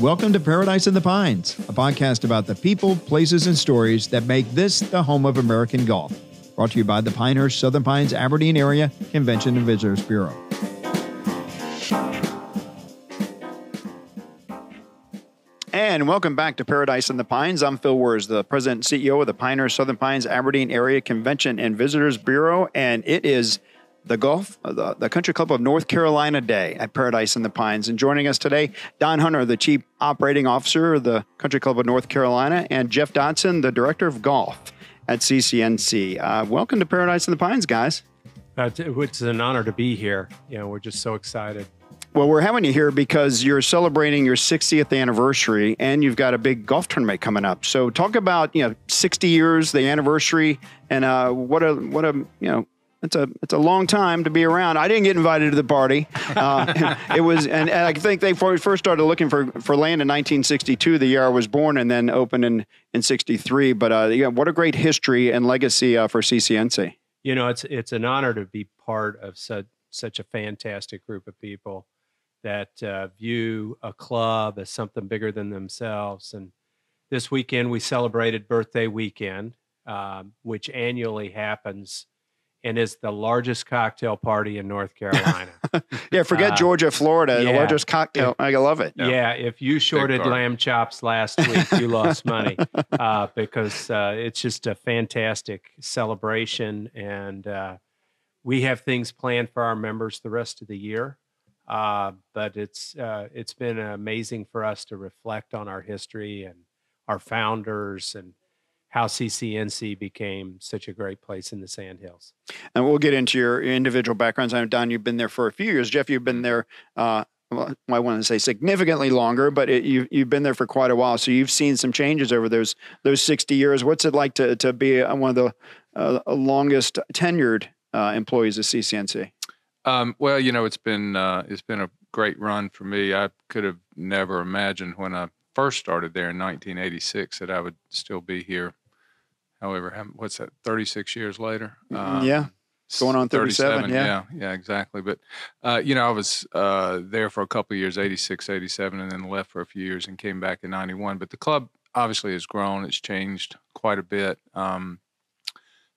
Welcome to Paradise in the Pines, a podcast about the people, places, and stories that make this the home of American golf. Brought to you by the Pinehurst Southern Pines Aberdeen Area Convention and Visitors Bureau. And welcome back to Paradise in the Pines. I'm Phil Werz, the president and CEO of the Pinehurst Southern Pines Aberdeen Area Convention and Visitors Bureau, and it is the golf, uh, the, the Country Club of North Carolina Day at Paradise in the Pines. And joining us today, Don Hunter, the Chief Operating Officer of the Country Club of North Carolina, and Jeff Dotson, the Director of Golf at CCNC. Uh, welcome to Paradise in the Pines, guys. Uh, it's an honor to be here. You know, we're just so excited. Well, we're having you here because you're celebrating your 60th anniversary and you've got a big golf tournament coming up. So talk about, you know, 60 years, the anniversary, and uh, what a what a you know it's a it's a long time to be around. I didn't get invited to the party. Uh, it was, and, and, I think they first started looking for, for land in 1962, the year I was born, and then opened in in '63. But uh, yeah, what a great history and legacy uh, for CCNC. You know, it's it's an honor to be part of such such a fantastic group of people that uh, view a club as something bigger than themselves. And this weekend we celebrated birthday weekend, um, which annually happens and is the largest cocktail party in North Carolina. yeah, forget uh, Georgia, Florida, yeah, the largest cocktail. If, I love it. Yeah, yeah if you shorted lamb chops last week, you lost money uh, because uh, it's just a fantastic celebration, and uh, we have things planned for our members the rest of the year. Uh, but it's uh, it's been amazing for us to reflect on our history and our founders and how CCNC became such a great place in the Sandhills. And we'll get into your individual backgrounds. I know, Don, you've been there for a few years. Jeff, you've been there, uh, well, I want to say significantly longer, but it, you, you've been there for quite a while. So you've seen some changes over those those 60 years. What's it like to, to be one of the uh, longest tenured uh, employees of CCNC? Um, well, you know, it's been uh, it's been a great run for me. I could have never imagined when I first started there in 1986 that I would still be here. However, what's that? 36 years later. Um, yeah, going on 37, 37. yeah. yeah, yeah, exactly. But uh, you know, I was uh, there for a couple of years, 86, 87, and then left for a few years and came back in 91. But the club obviously has grown. It's changed quite a bit. Um,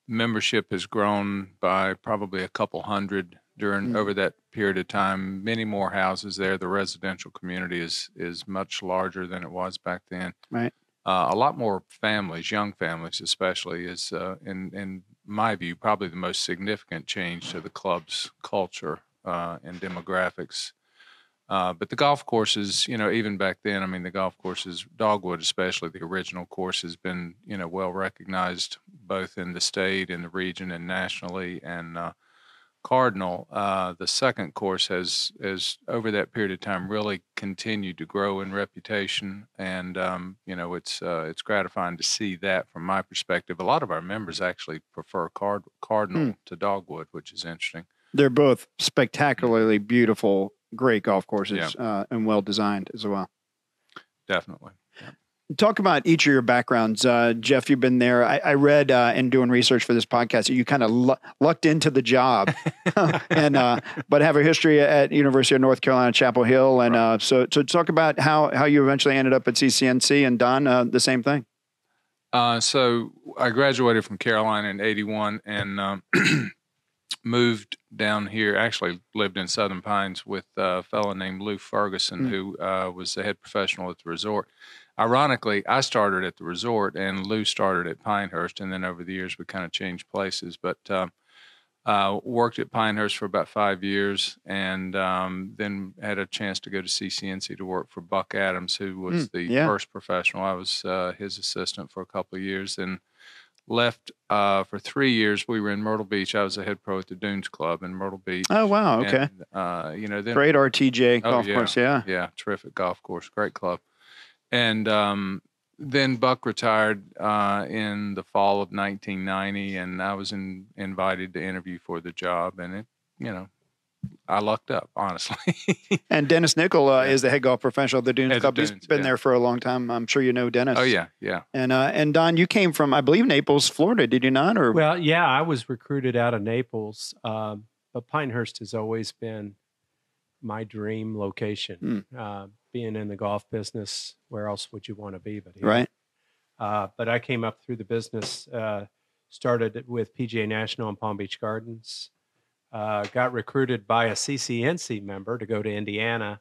membership has grown by probably a couple hundred during mm-hmm. over that period of time. Many more houses there. The residential community is is much larger than it was back then. Right. Uh, a lot more families, young families especially, is uh, in in my view probably the most significant change to the club's culture uh, and demographics. Uh, but the golf courses, you know, even back then, I mean, the golf courses, Dogwood especially, the original course has been, you know, well recognized both in the state, in the region, and nationally. And uh, Cardinal, uh, the second course has has over that period of time really continued to grow in reputation, and um, you know it's uh, it's gratifying to see that from my perspective. A lot of our members actually prefer Card- Cardinal hmm. to Dogwood, which is interesting. They're both spectacularly beautiful, great golf courses, yeah. uh, and well designed as well. Definitely talk about each of your backgrounds. Uh, Jeff, you've been there. I, I read uh, in doing research for this podcast, that you kind of l- lucked into the job, and uh, but have a history at University of North Carolina, Chapel Hill, and right. Uh, so so talk about how how you eventually ended up at CCNC and Don uh, the same thing. Uh, so I graduated from Carolina in '81 and um, moved down here. Actually, lived in Southern Pines with a fellow named Lou Ferguson, mm. who was the head professional at the resort ironically, I started at the resort and Lou started at Pinehurst, and then over the years we kind of changed places. But uh, uh, worked at Pinehurst for about five years, and um, then had a chance to go to CCNC to work for Buck Adams, who was mm, the yeah. first professional. I was uh, his assistant for a couple of years, and left uh, for three years. We were in Myrtle Beach. I was a head pro at the Dunes Club in Myrtle Beach. Oh wow, okay. And, uh, you know, then great RTJ oh, golf yeah, course, yeah, yeah, terrific golf course, great club. And um, then Buck retired uh, in the fall of 1990, and I was in, invited to interview for the job, and it, you know, I lucked up, honestly. and Dennis Nickel uh, yeah. is the head golf professional of the Dunes Club. Dunes, He's been yeah. there for a long time. I'm sure you know Dennis. Oh yeah, yeah. And uh, and Don, you came from, I believe, Naples, Florida. Did you not? Or well, yeah, I was recruited out of Naples, um, but Pinehurst has always been my dream location. Hmm. Being in the golf business. Where else would you want to be but here? Right. Uh, but I came up through the business, uh, started with PGA National in Palm Beach Gardens, uh, got recruited by a CCNC member to go to Indiana,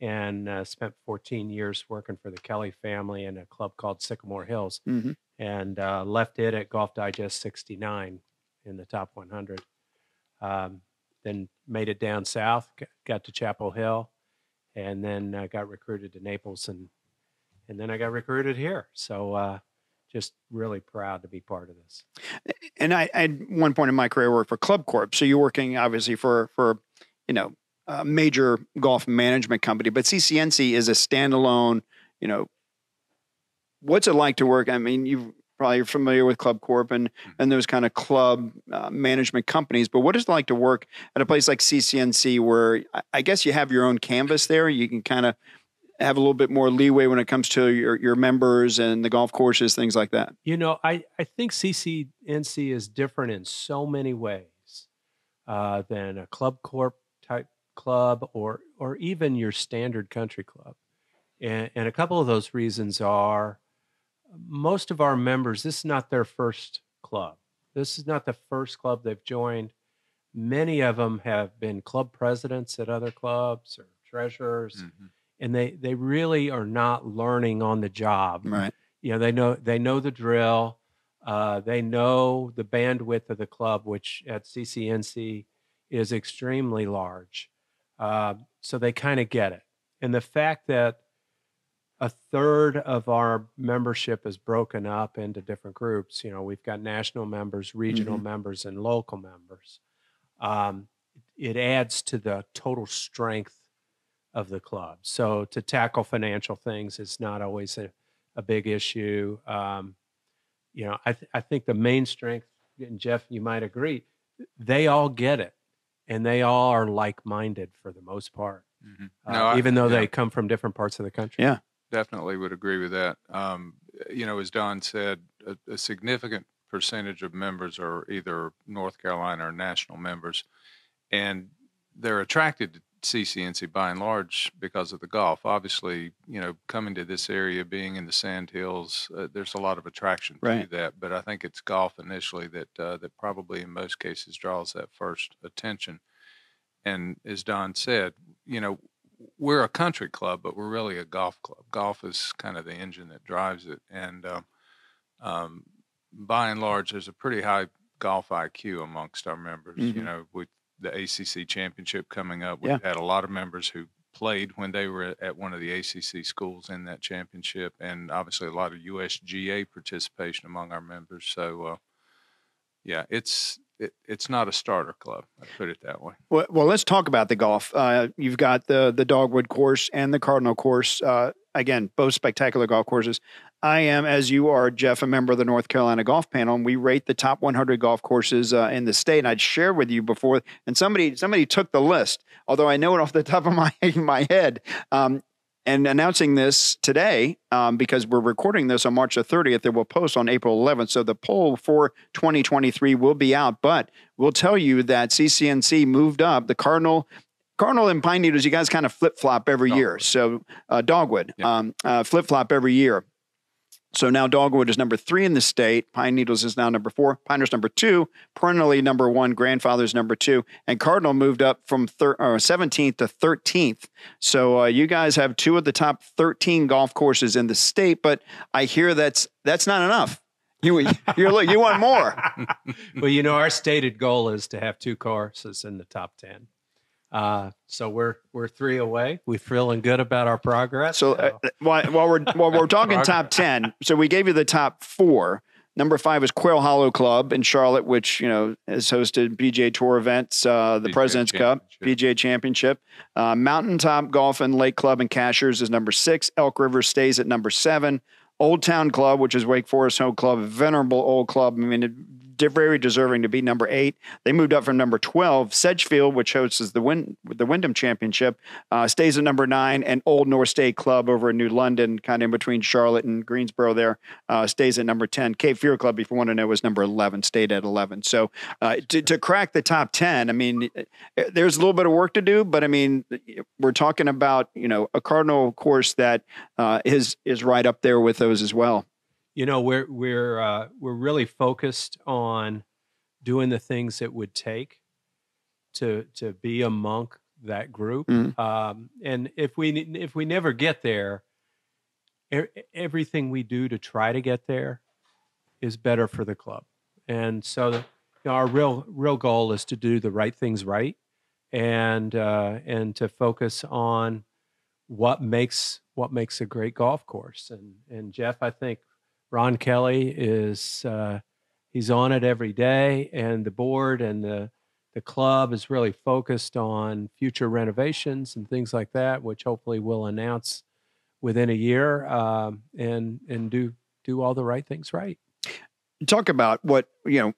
and uh, spent 14 years working for the Kelly family in a club called Sycamore Hills, hmm and uh, left it at Golf Digest 69 in the top 100. Um, then made it down south, got to Chapel Hill, and then uh, got recruited to Naples, and and then I got recruited here. So uh, just really proud to be part of this. And I, I at one point in my career worked for Club Corp. So you're working obviously for for you know a major golf management company, but CCNC is a standalone. You know, what's it like to work? I mean, you probably you're familiar with Club Corp and and those kind of club uh, management companies. But what is it like to work at a place like CCNC, where I- I guess you have your own canvas there? You can kind of have a little bit more leeway when it comes to your your members and the golf courses, things like that. You know, I, I think CCNC is different in so many ways uh, than a club corp type club or or even your standard country club. And, and a couple of those reasons are most of our members, this is not their first club. This is not the first club they've joined. Many of them have been club presidents at other clubs or treasurers, Mhm. and they, they really are not learning on the job Right. you know they know they know the drill uh, they know the bandwidth of the club which at ccnc is extremely large uh, so they kind of get it and the fact that a third of our membership is broken up into different groups you know we've got national members regional members and local members um, it adds to the total strength of the club so to tackle financial things is not always a, a big issue. Um, you know, I, th- I think the main strength, and Jeff, you might agree, they all get it, and they all are like-minded for the most part, Mhm. uh, No, I- even though yeah. they come from different parts of the country. Yeah. Definitely would agree with that. Um, you know, as Don said, a, a significant percentage of members are either North Carolina or national members, and they're attracted to CCNC by and large because of the golf. Obviously, you know, coming to this area, being in the Sand Hills, uh, there's a lot of attraction Right. to that. But I think it's golf initially that uh, that probably in most cases draws that first attention. And as Don said, you know, we're a country club, but we're really a golf club. Golf is kind of the engine that drives it, and um, um, by and large, there's a pretty high golf IQ amongst our members. Mhm. You know, with the ACC championship coming up, we've Yeah. had a lot of members who played when they were at, at one of the ACC schools in that championship, and obviously a lot of USGA participation among our members. So, uh, yeah, it's it, it's not a starter club. I put it that way. Well, well, let's talk about the golf. Uh, you've got the the Dogwood course and the Cardinal course. Uh, again, both spectacular golf courses. I am, as you are, Jeff, a member of the North Carolina Golf Panel, and we rate the top 100 golf courses uh, in the state. And I'd share with you before, and somebody somebody took the list, although I know it off the top of my my head. Um, and announcing this today um, because we're recording this on March the 30th. It will post on April 11th. So the poll for 2023 will be out. But we'll tell you that CCNC moved up the Cardinal. Cardinal and Pine Needles, you guys kind of flip flop every year. So uh, Dogwood, Yeah. um, uh, flip flop every year. So now Dogwood is number three in the state. Pine Needles is now number four. Pinehurst number two. Perennially number one. Grandfather's number two. And Cardinal moved up from thir- uh, 17th to 13th. So uh, you guys have two of the top 13 golf courses in the state. But I hear that's that's not enough. You look you want more. well, you know, our stated goal is to have two courses in the top 10. Uh, so we're we're three away. We're feeling good about our progress. So uh, while, while we're while we're talking top ten, so we gave you the top four. Number five is Quail Hollow Club in Charlotte, which you know has hosted PGA Tour events, uh, the PGA President's Cup. PGA Championship. Uh, Mountaintop Golf and Lake Club and Cashiers is number six. Elk River stays at number seven. Old Town Club, which is Wake Forest Home Club, venerable old club. I mean, very deserving to be number eight. They moved up from number 12. Sedgefield, which hosts the, Win- the Wyndham Championship, uh, stays at number nine. And Old North State Club over in New London, kind of in between Charlotte and Greensboro there, uh, stays at number 10. Cape Fear Club, if you want to know, was number 11, stayed at 11. So uh, to, to crack the top 10, I mean, there's a little bit of work to do, but I mean, we're talking about, you know, a Cardinal course that uh, is is right up there with those as well you know we're we're uh, we're really focused on doing the things it would take to to be a monk that group. Mm-hmm. um, and if we if we never get there everything we do to try to get there is better for the club. And so the, our real real goal is to do the right things right and uh, and to focus on what makes what makes a great golf course. And and Jeff I think Ron Kelly is uh, he's on it every day, and the board and the the club is really focused on future renovations and things like that, which hopefully we'll announce within a year, um, and and do do all the right things right. Talk about what you know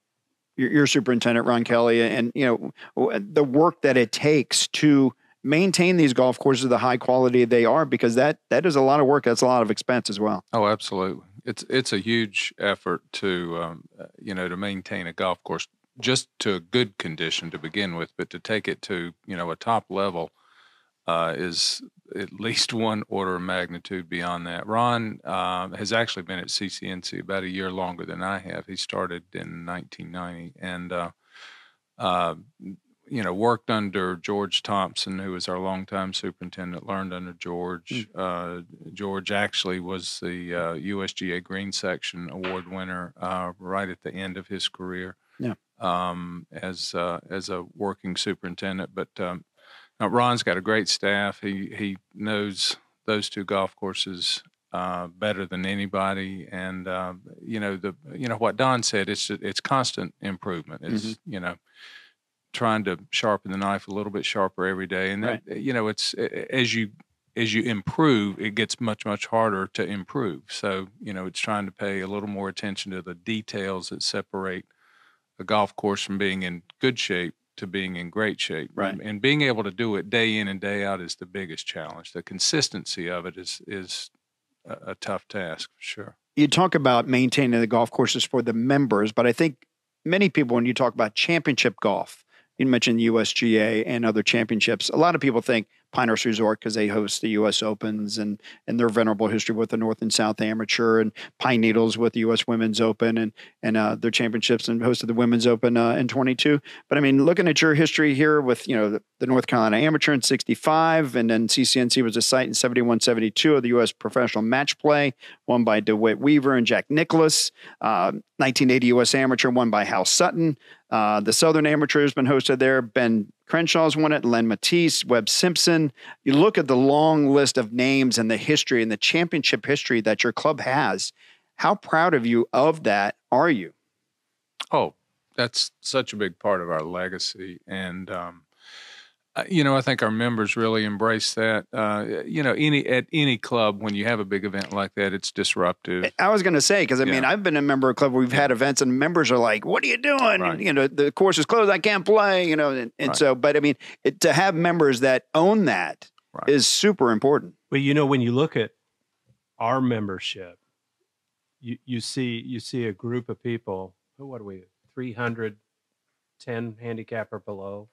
your, your superintendent Ron Kelly and you know the work that it takes to maintain these golf courses the high quality they are because that that is a lot of work that's a lot of expense as well oh absolutely it's it's a huge effort to um, uh, you know to maintain a golf course just to a good condition to begin with, but to take it to you know a top level uh, is at least one order of magnitude beyond that. Ron uh, has actually been at CCNC about a year longer than I have. He started in 1990, and uh, uh you know, worked under George Thompson, who was our longtime superintendent, learned under George. Mm. Uh, George actually was the uh, USGA Green Section Award winner uh, right at the end of his career yeah. um, as, uh, as a working superintendent. But um, Ron's got a great staff. He, he knows those two golf courses uh, better than anybody. And uh, you know the you know what Don said. It's it's constant improvement. It's mm-hmm. you know trying to sharpen the knife a little bit sharper every day. And right. Eh, you know, it's eh, eh, as you as you improve, it gets much much harder to improve. So you know, it's trying to pay a little more attention to the details that separate a golf course from being in good shape to being in great shape. Right. And being able to do it day in and day out is the biggest challenge. The consistency of it is is a, a tough task for sure. You talk about maintaining the golf courses for the members, but I think many people, when you talk about championship golf, you mentioned the USGA and other championships. A lot of people think Pinehurst Resort because they host the U.S. Opens and and their venerable history with the North and South Amateur and Pine Needles with the U.S. Women's Open and and uh, their championships and hosted the Women's Open uh, in 22. But I mean, looking at your history here with you know the, the North Carolina Amateur in 65 and then CCNC was a site in 71, 72 of the U.S. Professional Match Play, won by DeWitt Weaver and Jack Nicklaus. Uh, 1980 U.S. Amateur won by Hal Sutton. Uh, the Southern Amateur has been hosted there. Ben Crenshaw's won it, Len Mattiace, Webb Simpson. You look at the long list of names and the history and the championship history that your club has. How proud of you of that are you? Oh, that's such a big part of our legacy. And um, you know, I think our members really embrace that. Uh, you know, any at any club when you have a big event like that, it's disruptive. I was going to say because I yeah. mean I've been a member of a club where we've had events and members are like, "What are you doing?" Right. You know, the course is closed. I can't play. You know, and, and right. so, but I mean, it, to have members that own that right. is super important. Well, you know, when you look at our membership, you you see you see a group of people. What are we? Three hundred ten handicap or below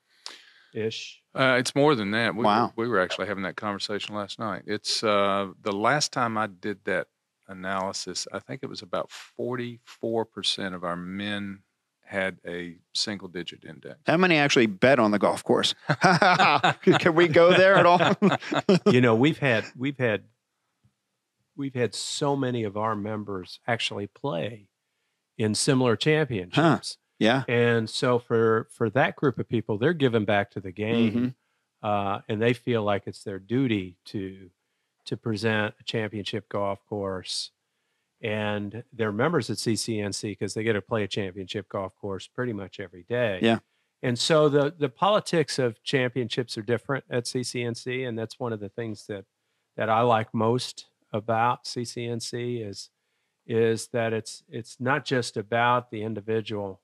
ish? Uh, it's more than that. We, wow. We were actually having that conversation last night. It's uh, the last time I did that analysis, I think it was about 44% of our men had a single digit index. How many actually bet on the golf course? Can we go there at all? you know, we've had we've had we've had so many of our members actually play in similar championships. Huh. Yeah. And so for for that group of people, they're giving back to the game, mm-hmm. uh, and they feel like it's their duty to to present a championship golf course. And they're members at CCNC because they get to play a championship golf course pretty much every day. Yeah. And so the the politics of championships are different at CCNC, and that's one of the things that that I like most about CCNC is is that it's it's not just about the individual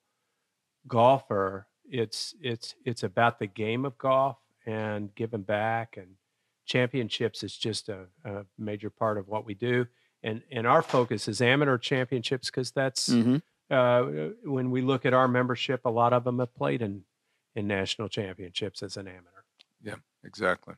golfer, it's it's it's about the game of golf and giving back and championships is just a, a major part of what we do. And and our focus is amateur championships because that's Mm-hmm. uh, when we look at our membership, a lot of them have played in in national championships as an amateur. Yeah, exactly.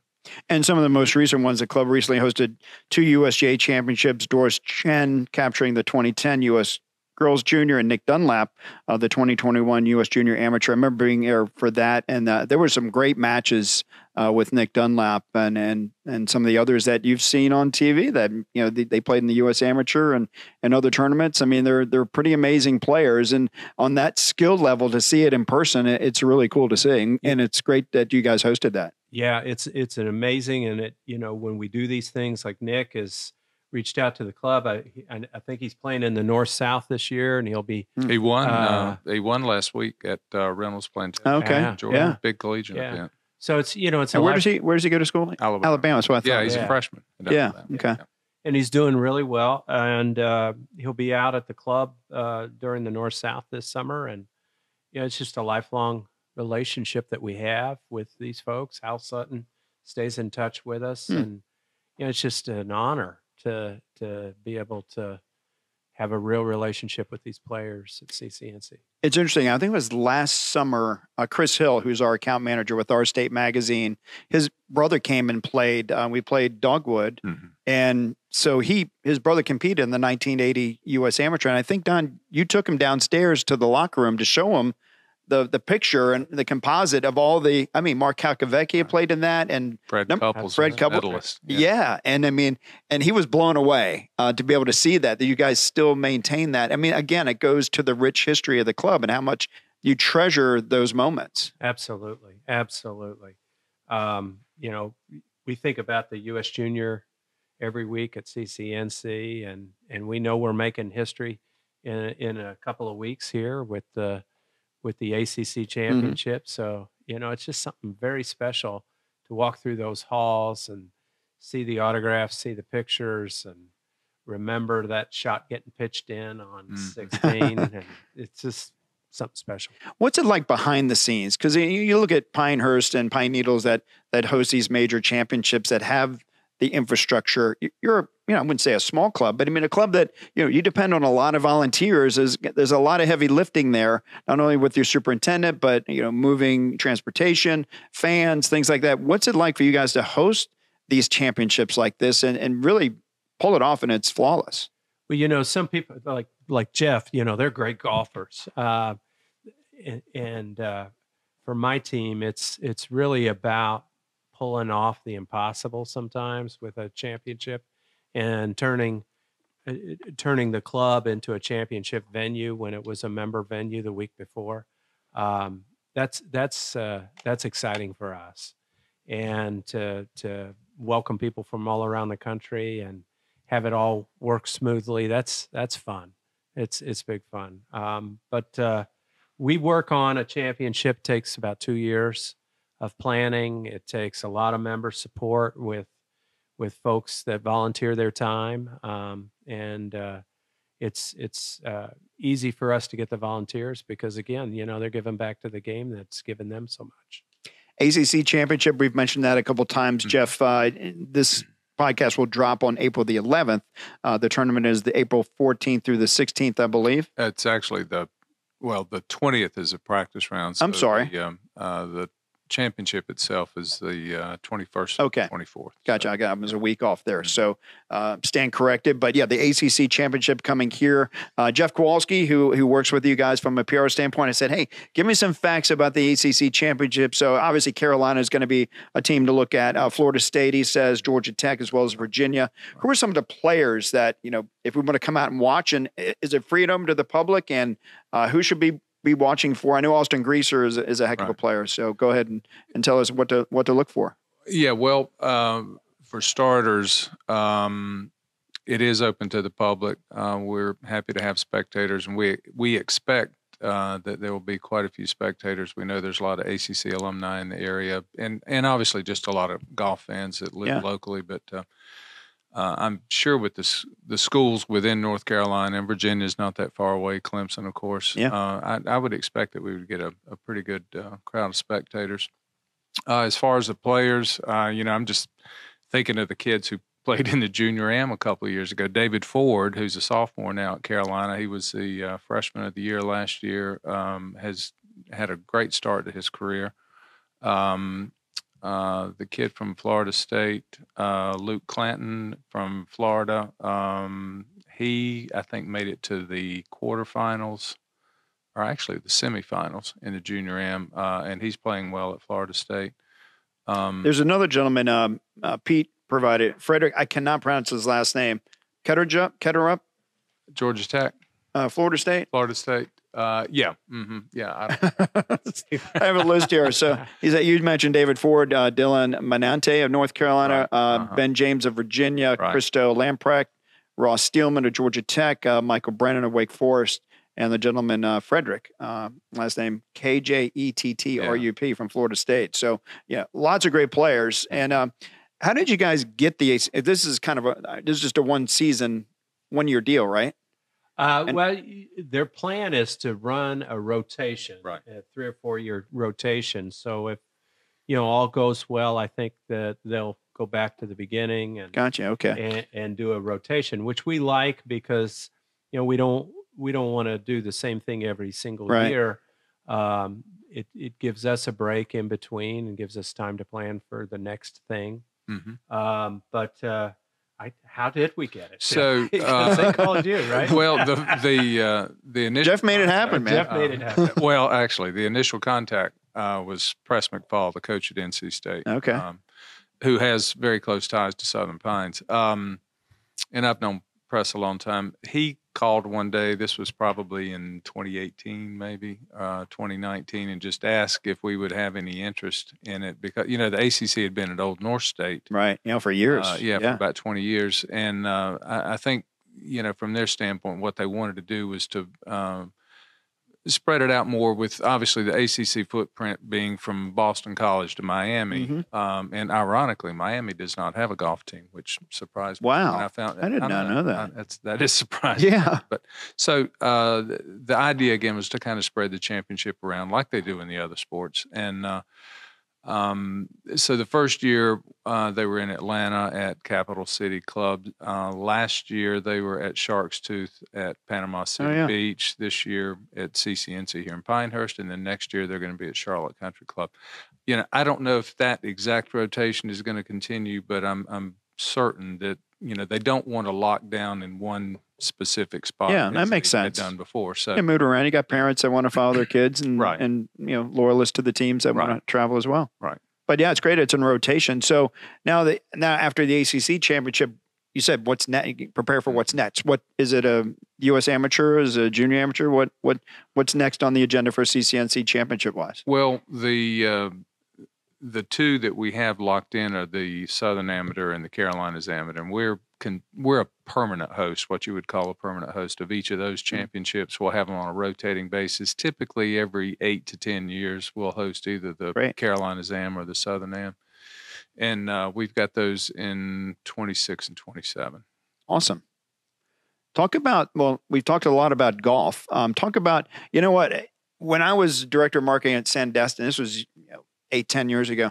And some of the most recent ones, the club recently hosted two USGA championships. Doris Chen capturing the 2010 US Girls Junior and Nick Dunlap, uh, the 2021 US Junior Amateur. I remember being there for that, and uh, there were some great matches uh, with Nick Dunlap and and and some of the others that you've seen on TV. That you know they, they played in the US Amateur and and other tournaments. I mean, they're they're pretty amazing players, and on that skill level, to see it in person, it, it's really cool to see, and it's great that you guys hosted that. Yeah, it's it's an amazing, and it you know when we do these things, like Nick has reached out to the club. I I, I think he's playing in the North South this year, and he'll be He won. Uh, Uh, he won last week at uh, Reynolds Plantation. Okay, Yeah. Georgia. yeah. Big collegiate Yeah. event. so it's you know it's a And where life- does he where does he go to school? Alabama. Alabama. That's what I thought. Yeah, he's Yeah. a freshman. at Yeah, Alabama. okay. and he's doing really well. And uh, he'll be out at the club uh, during the North South this summer. And you know, it's just a lifelong relationship that we have with these folks. Hal Sutton stays in touch with us, Hmm. and you know, it's just an honor to to be able to have a real relationship with these players at CCNC. It's interesting. I think it was last summer. Uh, Chris Hill, who's our account manager with Our State Magazine, his brother came and played. Uh, we played Dogwood, Mhm. and so he his brother competed in the 1980 U.S. Amateur. And I think Don, you took him downstairs to the locker room to show him the the picture and the composite of all the. I mean, Mark Calcavecchia played in that, and Fred Num- Couples. Fred was Couple- medalist. yeah. and I mean, and he was blown away uh, to be able to see that that you guys still maintain that. I mean, again, it goes to the rich history of the club and how much you treasure those moments. Absolutely, absolutely. Um, you know, we think about the U.S. Junior every week at CCNC, and and we know we're making history in in a couple of weeks here with the with the ACC championship. So you know, it's just something very special to walk through those halls and see the autographs, see the pictures, and remember that shot getting pitched in on Mm. 16. and it's just something special. What's it like behind the scenes? Because you, you look at Pinehurst and Pine Needles that that host these major championships that have the infrastructure. You- You're, you know, I wouldn't say a small club, but I mean a club that you know you depend on a lot of volunteers. There's there's a lot of heavy lifting there, not only with your superintendent, but you know, moving transportation, fans, things like that. What's it like for you guys to host these championships like this and and really pull it off and it's flawless? Well, you know, some people like like Jeff, you know, they're great golfers, uh, and, and uh, for my team, it's it's really about pulling off the impossible sometimes with a championship and turning uh, uh, turning the club into a championship venue when it was a member venue the week before. Um, that's that's uh, that's exciting for us, and to to welcome people from all around the country and have it all work smoothly. That's that's fun. It's it's big fun. Um, but uh, we work on a championship takes about two years of planning. It takes a lot of member support with with folks that volunteer their time, um, and uh, it's it's uh, easy for us to get the volunteers because again, you know, they're giving back to the game that's given them so much. ACC championship. We've mentioned that a couple times, Mhm. Jeff. Uh, this podcast will drop on April the 11th. Uh, the tournament is the April 14th through the 16th, I believe. It's actually the well, the twentieth is a practice round. I'm so sorry. The, um, uh, the championship itself is the twenty first, Okay. twenty fourth. Gotcha. I got I was a week off there, Mhm. so uh, stand corrected. But yeah, the ACC championship coming here. Uh, Jeff Kowalski, who who works with you guys from a PR standpoint, I said, hey, give me some facts about the ACC championship. So obviously Carolina is going to be a team to look at. Uh, Florida State, he says, Georgia Tech as well as Virginia. Who are some of the players that you know if we want to come out and watch? And is it freedom to the public? And uh, who should be be watching for? I know Austin Greaser is, is a heck of a player. So go ahead and, and tell us what to what to look for. Yeah, well, um, for starters, um, it is open to the public. Uh, we're happy to have spectators, and we we expect uh, that there will be quite a few spectators. We know there's a lot of ACC alumni in the area, and and obviously just a lot of golf fans that live Yeah. locally. But uh, uh, I'm sure with the the schools within North Carolina and Virginia is not that far away. Clemson, of course. Yeah. Uh, I, I, would expect that we would get a, a pretty good uh, crowd of spectators. Uh, as far as the players, uh, you know, I'm just thinking of the kids who played in the junior am a couple of years ago. David Ford, who's a sophomore now at Carolina, he was the uh, freshman of the year last year. Um, has had a great start to his career. Um, uh, the kid from Florida State, uh, Luke Clanton from Florida. Um, he, I think, made it to the quarterfinals, or actually the semifinals in the junior am, uh, and he's playing well at Florida State. Um, There's another gentleman, um, uh, Pete provided, Frederick, I cannot pronounce his last name. Ketterup, Ketterup? Georgia Tech. Uh, Florida State? Florida State. Uh, yeah, mm-hmm. yeah. I, I, have a list here. So he's at, you mentioned David Ford, uh, Dylan Menante of North Carolina, right. uh, uh-huh. Ben James of Virginia, right. Christo Lamprecht, Ross Steelman of Georgia Tech, uh, Michael Brennan of Wake Forest, and the gentleman uh, Frederick, uh, last name K J E T T R U P from Florida State. So yeah, lots of great players. And um, how did you guys get the? This is kind of a this is just a one season, one year deal, right? Uh, and, well, their plan is to run a rotation, right? A three or four year rotation. So if you know all goes well, I think that they'll go back to the beginning and gotcha. Okay, and, and do a rotation, which we like because you know we don't we don't want to do the same thing every single right. year. Um, it it gives us a break in between and gives us time to plan for the next thing. Mm-hmm. Um, but uh, I, how did we get it? So uh, they called you, right? Well, the the uh, the initial Jeff made it happen, man. Jeff made it happen. well, actually, the initial contact uh, was Press McPhaul, the coach at NC State. Okay. Um, who has very close ties to Southern Pines. Um, and I've known Press a long time. He called one day. This was probably in 2018, maybe uh, 2019, and just asked if we would have any interest in it because you know the ACC had been at Old North State, right? You know, for years. Uh, yeah, yeah, for about 20 years, and uh, I, I, think you know from their standpoint, what they wanted to do was to um, spread it out more with obviously the ACC footprint being from Boston College to Miami. Mm-hmm. Um, and ironically, Miami does not have a golf team, which surprised me. Wow. I found I did I'm not know that. I, that's, that is surprising. Yeah. But so uh, the, the, idea again was to kind of spread the championship around like they do in the other sports. And, uh, um, so the first year uh, they were in Atlanta at Capital City Club. Uh, last year they were at Shark's Tooth at Panama City oh, yeah. Beach. This year at CCNC here in Pinehurst, and then next year they're going to be at Charlotte Country Club. You know, I don't know if that exact rotation is going to continue, but I'm I'm certain that you know they don't want to lock down in one specific spot. Yeah, that makes sense. Done before, so you move around. You got parents that want to follow their kids, and right. and you know loyalists to the teams that right. want to travel as well. Right. But yeah, it's great. It's in rotation. So now the now after the ACC championship, you said what's next? Prepare for what's next. What is it? A U.S. amateur? Is a junior amateur? What what what's next on the agenda for CCNC championship wise? Well, the uh, the two that we have locked in are the Southern Amateur and the Carolinas Amateur, and we're can we're a permanent host, what you would call a permanent host of each of those mm-hmm. championships. We'll have them on a rotating basis. Typically, every eight to ten years, we'll host either the Great. Carolinas Am or the Southern Am, and uh, we've got those in 26 and 27. Awesome. Talk about well, we've talked a lot about golf. Um, talk about you know what when I was director of marketing at Sandestin, this was you know, eight ten years ago.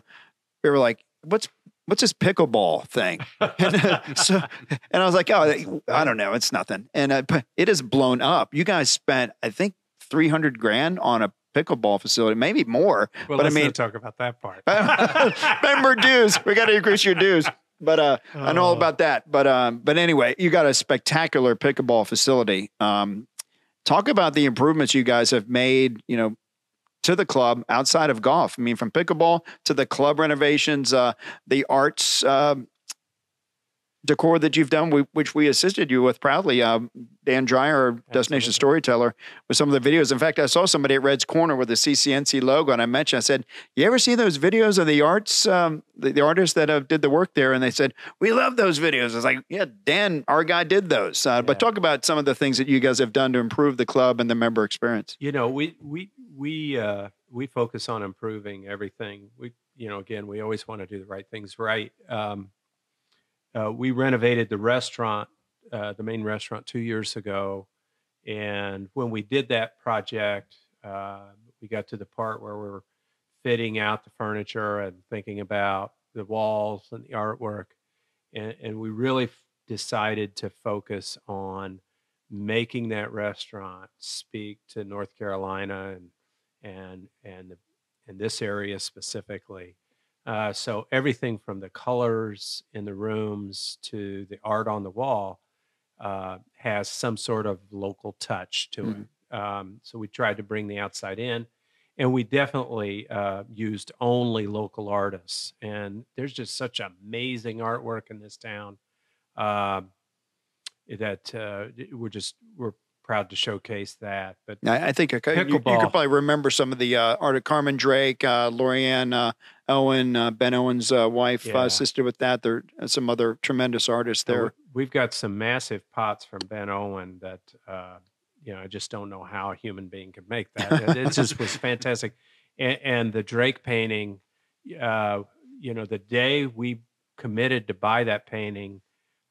We were like, what's what's this pickleball thing? and, uh, so, and I was like, oh, I don't know, it's nothing. And uh, it has blown up. You guys spent, I think, three hundred grand on a pickleball facility, maybe more. Well, but I mean, talk about that part. remember dues? We got to increase your dues. But uh, oh. I know all oh. about that. But um, but anyway, you got a spectacular pickleball facility. Um, talk about the improvements you guys have made. You know, to the club outside of golf. I mean, from pickleball to the club renovations, uh, the arts uh, decor that you've done, we, which we assisted you with proudly. Uh, Dan Dreyer, Destination Storyteller, with some of the videos. In fact, I saw somebody at Red's Corner with the CCNC logo, and I mentioned, I said, "You ever see those videos of the arts, um, the, the, artists that have did the work there?" And they said, "We love those videos." I was like, "Yeah, Dan, our guy did those." Uh, yeah. But talk about some of the things that you guys have done to improve the club and the member experience. You know, we we we uh, we focus on improving everything. We, you know, again, we always want to do the right things right. Um, uh, we renovated the restaurant, uh, the main restaurant, two years ago. And when we did that project, uh, we got to the part where we were fitting out the furniture and thinking about the walls and the artwork. And, and we really f- decided to focus on making that restaurant speak to North Carolina and and and the, in this area specifically. Uh, so everything from the colors in the rooms to the art on the wall uh, has some sort of local touch to Mhm. it. Um, so we tried to bring the outside in, and we definitely uh, used only local artists. And there's just such amazing artwork in this town um, that uh, we're just we're proud to showcase that. But I, think I could, you, you could probably remember some of the uh, art of Carmen Drake, uh, Lorianne uh, Owen, uh, Ben Owen's uh, wife, Yeah. uh, assisted with that. There are some other tremendous artists there. We've got some massive pots from Ben Owen that uh, you know I just don't know how a human being could make that. It, just was fantastic, and, and the Drake painting. Uh, you know, the day we committed to buy that painting,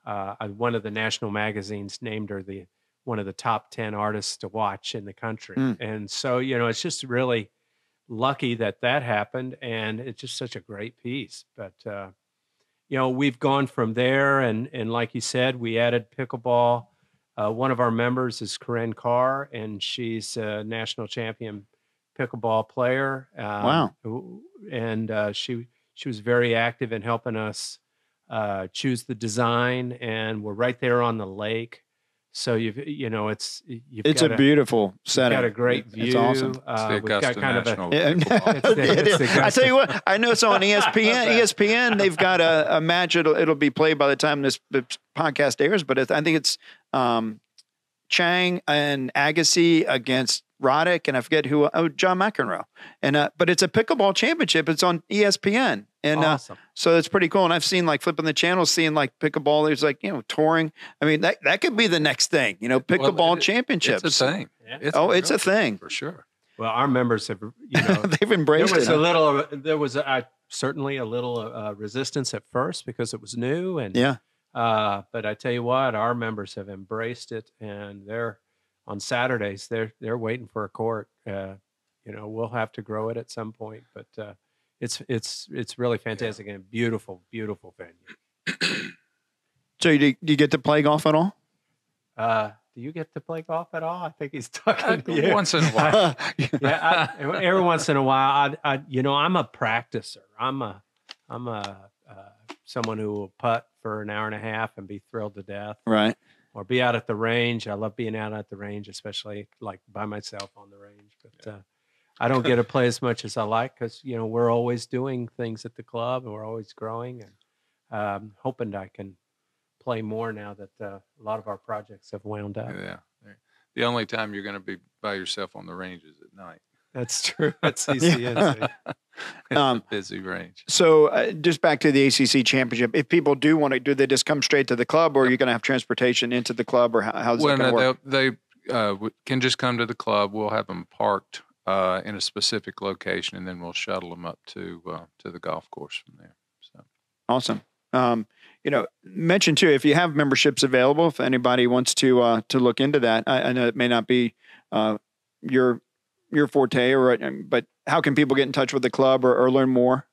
uh, uh, one of the national magazines named her the one of the top ten artists to watch in the country, Mm. and so you know it's just really lucky that that happened, and it's just such a great piece. But uh, you know, we've gone from there, and and like you said, we added pickleball. Uh, one of our members is Corinne Carr, and she's a national champion pickleball player. Um, Wow. And uh, she she was very active in helping us uh, choose the design, and we're right there on the lake. So you've you know it's you've It's got a beautiful you've setting. got a great view. It's awesome. It's Uh, the we've got Augusta kind of a National Yeah, It's the- it's is. the I tell you what, I know. it's on ESPN, ESPN, they've got a, a match. It'll it'll be played by the time this, this podcast airs. But it, I think it's um, Chang and Agassi against Roddick, and I forget who. Oh, John McEnroe. And uh, but it's a pickleball championship. It's on ESPN, and uh, so it's pretty cool. And I've seen like flipping the channels, seeing like pickleball. There's like you know touring. I mean that that could be the next thing. You know, pickleball it- championships. It's a thing. Yeah. Oh, it's a thing. for sure. Well, our members have you know They've embraced. there was it. a little there was a, uh, certainly a little uh, resistance at first because it was new and yeah. uh, but I tell you what our members have embraced it and they're on Saturdays they're they're waiting for a court uh, you know we'll have to grow it at some point but uh, it's it's it's really fantastic and a beautiful beautiful venue So you, do you get to play golf at all? uh, do you get to play golf at all I think he's Uh, talking to you Once in a while. yeah, I, every once in a while, I, I, you know, I'm a practicer. I'm a, I'm a, uh, someone who will putt for an hour and a half and be thrilled to death, right. Or be out at the range. I love being out at the range, especially like by myself on the range. But uh, I don't get to play as much as I like because you know we're always doing things at the club and we're always growing and um, hoping I can play more now that uh, a lot of our projects have wound up. Yeah. The only time you're going to be by yourself on the range is at night. That's true. That's CCNC. It's Um, a busy range. So uh, just back to the ACC championship. If people do want to, do they just come straight to the club, or are you going to have transportation into the club, or how, how's Well, it going to no, work? they they uh, can just come to the club. We'll have them parked uh, in a specific location, and then we'll shuttle them up to uh, to the golf course from there. So Awesome. Um, you know, mention too if you have memberships available. If anybody wants to uh, to look into that, I, I know it may not be uh, your your forte, or uh, but how can people get in touch with the club or, or learn more?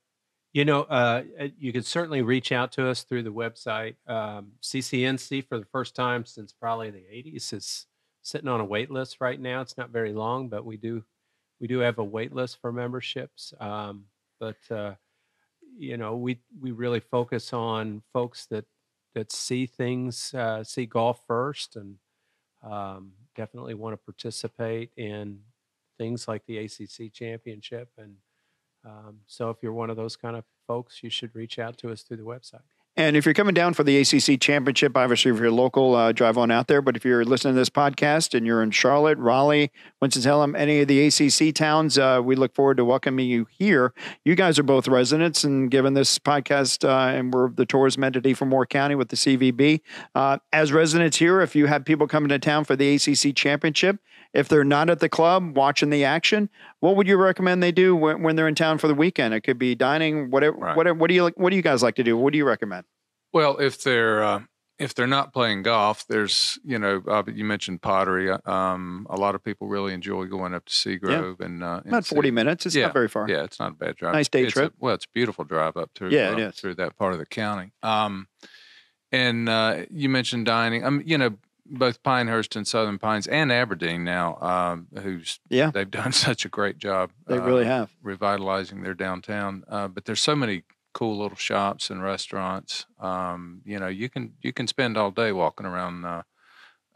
You know, uh, uh, you can certainly reach out to us through the website. Um, CCNC for the first time since probably the 80s is sitting on a wait list right now. It's not very long, but we do we do have a wait list for memberships. Um, but uh, you know, we we really focus on folks that that see things, uh, see golf first, and um, definitely want to participate in things like the ACC championship. And um, so, if you're one of those kind of folks, you should reach out to us through the website. And if you're coming down for the ACC championship, obviously if you're local, uh, drive on out there. But if you're listening to this podcast and you're in Charlotte, Raleigh, Winston-Salem, any of the ACC towns, uh, we look forward to welcoming you here. You guys are both residents, and given this podcast, uh, and we're the tourism entity for Moore County with the CVB. Uh, as residents here, if you have people coming to town for the ACC championship, if they're not at the club watching the action, what would you recommend they do when, when they're in town for the weekend? It could be dining, whatever. Right. Whatever. What do you like? What do you guys like to do? What do you recommend? Well, if they're uh, if they're not playing golf, there's you know uh, you mentioned pottery. Uh, um, a lot of people really enjoy going up to Seagrove yeah. and, uh, about forty minutes. It's yeah, not very far. Yeah, it's not a bad drive. Nice day it's trip. A, well, it's a beautiful drive up through yeah, it is. through that part of the county. Um, and uh, you mentioned dining. Um, you know, both Pinehurst and Southern Pines and Aberdeen now, um, who's yeah they've done such a great job. They really have revitalizing their downtown. Uh, but there's so many cool little shops and restaurants. Um, you know, you can you can spend all day walking around uh,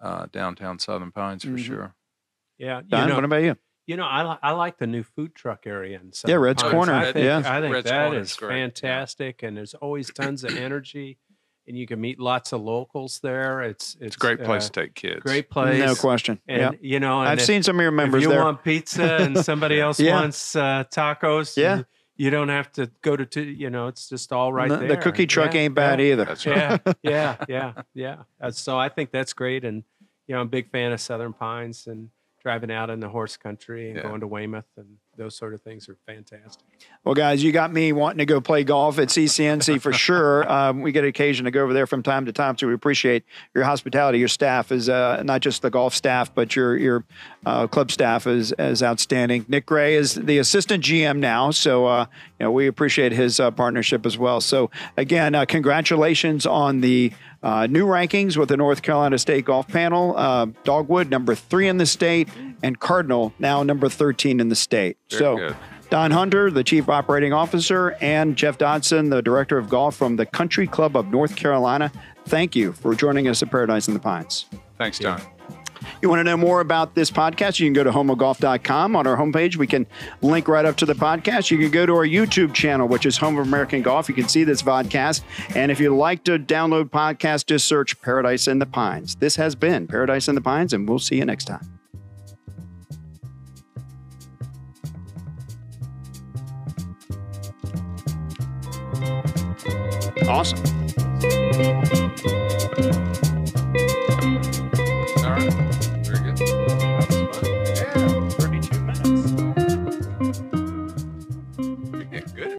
uh, downtown Southern Pines for mm-hmm. sure. Yeah, Don, you know, what about you? You know, I, li- I like the new food truck area in Southern yeah, Red's Pines. Corner. I think, yeah, I think Red's that Corner is is great. fantastic, and there's always tons of energy, and you can meet lots of locals there. It's it's, It's a great place uh, to take kids. great place. no question. And yeah, you know, and I've if- seen some of your if members you there. want pizza and somebody else Yeah. wants uh, tacos, Yeah. you, you don't have to go to, t- you know, it's just all right the, there. the cookie truck Yeah, ain't bad yeah, either. Right. Yeah, yeah, yeah, yeah. Uh, So I think that's great, and you know, I'm a big fan of Southern Pines and driving out in the horse country and Yeah. going to Weymouth and those sort of things are fantastic. Well, guys, you got me wanting to go play golf at CCNC for sure. Um, we get occasion to go over there from time to time, so we appreciate your hospitality. Your staff is uh, not just the golf staff, but your your uh, club staff is is outstanding. Nick Gray is the assistant GM now, so uh, you know we appreciate his uh, partnership as well. So again, uh, congratulations on the. Uh, new rankings with the North Carolina State Golf Panel. Uh, Dogwood, number three in the state, and Cardinal, now number 13 in the state. Very so, good. Don Hunter, the Chief Operating Officer, and Jeff Dotson, the Director of Golf from the Country Club of North Carolina. Thank you for joining us at Paradise in the Pines. Thanks, John. You want to know more about this podcast? You can go to homeofgolf.com. On our homepage, we can link right up to the podcast. You can go to our YouTube channel, which is Home of American Golf. You can see this podcast. And if you'd like to download podcasts, just search Paradise in the Pines. This has been Paradise in the Pines, and we'll see you next time. Awesome.